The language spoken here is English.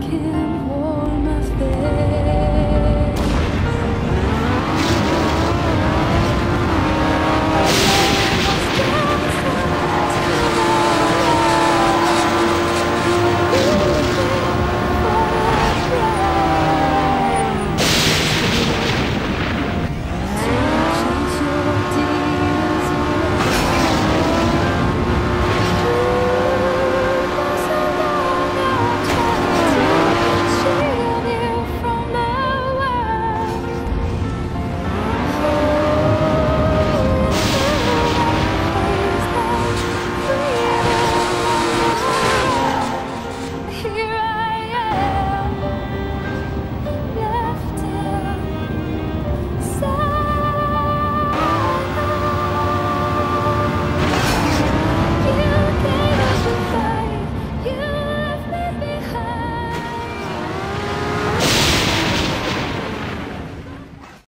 care.